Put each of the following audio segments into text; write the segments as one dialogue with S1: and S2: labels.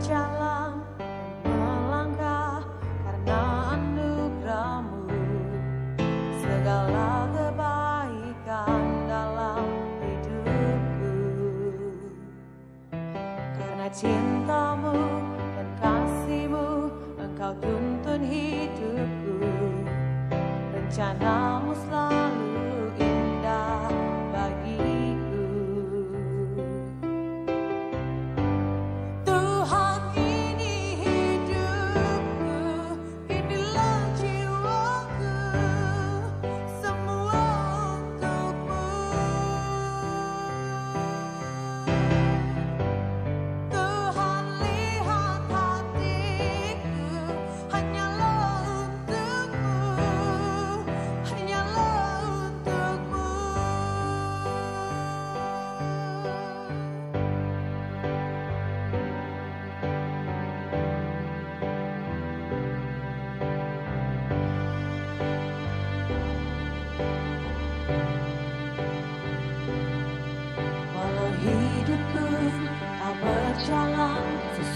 S1: berjalan melangkah karena anugerahmu. Segala kebaikan dalam hidupku. Karena cintamu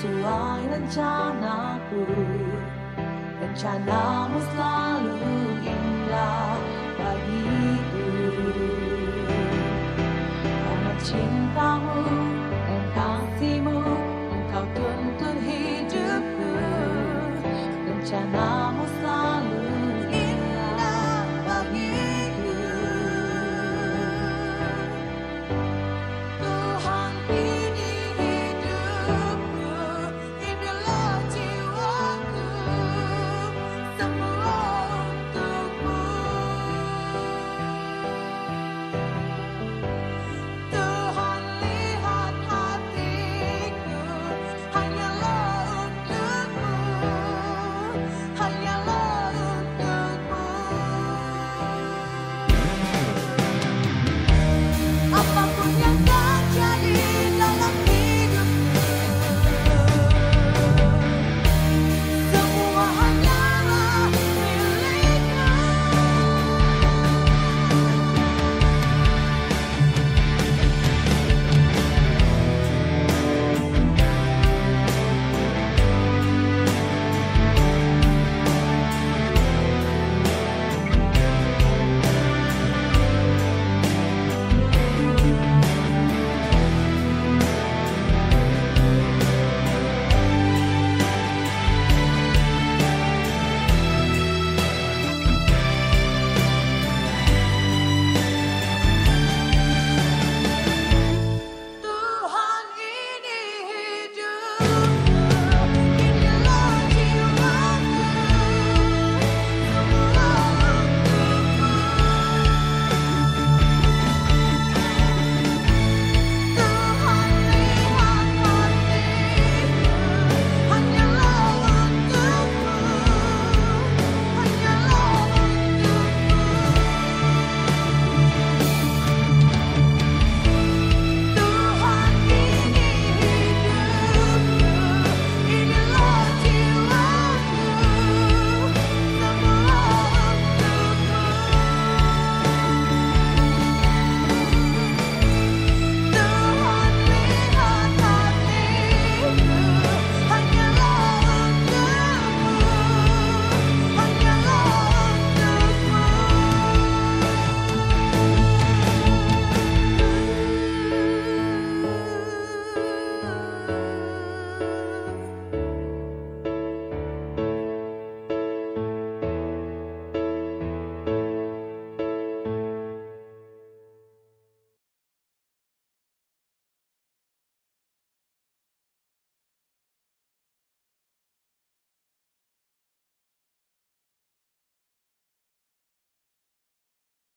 S1: sesuai rencanaku. Rencanamu selalu indah bagiku. Karena cintamu